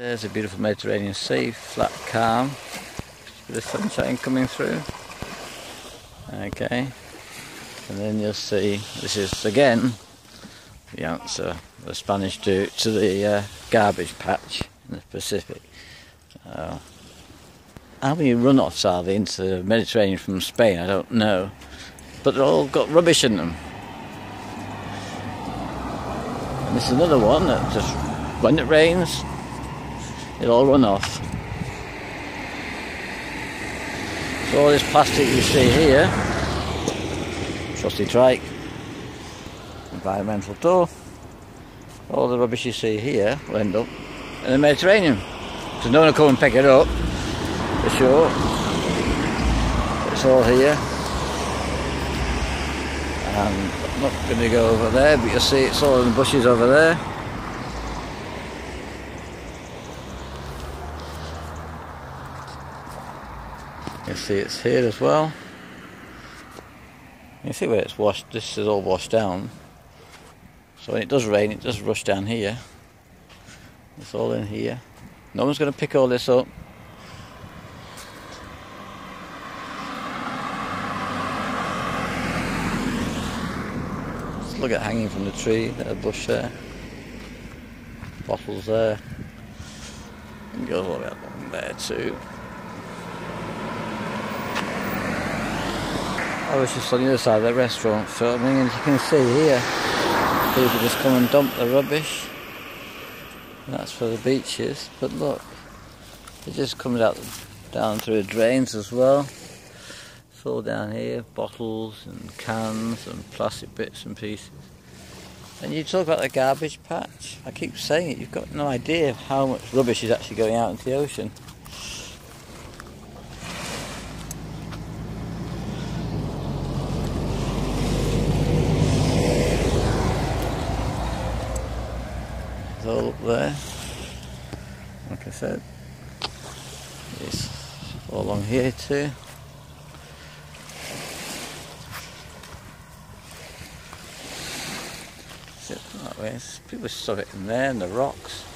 There's a beautiful Mediterranean Sea, flat calm, with the sunshine coming through. Okay, and then you'll see this is again the answer the Spanish do to the uh, garbage patch in the Pacific. Uh, how many runoffs are there into the Mediterranean from Spain? I don't know, but they've all got rubbish in them. And this is another one that just when it rains, it'll all run off. So all this plastic you see here, trusty trike, environmental tour, all the rubbish you see here will end up in the Mediterranean. So no one will come and pick it up, for sure. It's all here. And I'm not going to go over there, but you'll see it's all in the bushes over there. You see it's here as well. You see where it's washed, this is all washed down. So when it does rain, it does rush down here. It's all in here. No one's going to pick all this up. Just look at hanging from the tree, a bush there. Bottles there. And goes all the way along there too. I was just on the other side of the restaurant filming and you can see here people just come and dump the rubbish. That's for the beaches, but look, it just comes out down through the drains as well. It's all down here, bottles and cans and plastic bits and pieces. And you talk about the garbage patch, I keep saying it, you've got no idea how much rubbish is actually going out into the ocean. It's all up there. Like I said, it's all along here too. That way. People stuff it in there, in the rocks.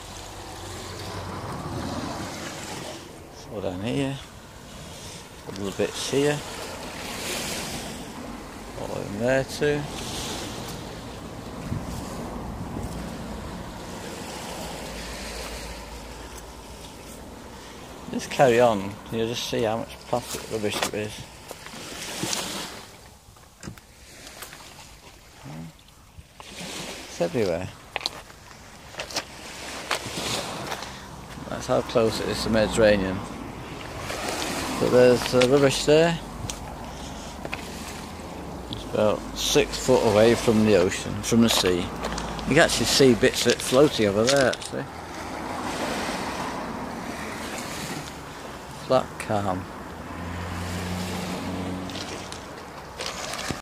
All down here. A little bits here. All in there too. Just carry on, you'll just see how much plastic rubbish there is. It's everywhere. That's how close it is to the Mediterranean. But there's uh, rubbish there. It's about six foot away from the ocean, from the sea. You can actually see bits of it floating over there actually. Flat calm. Um,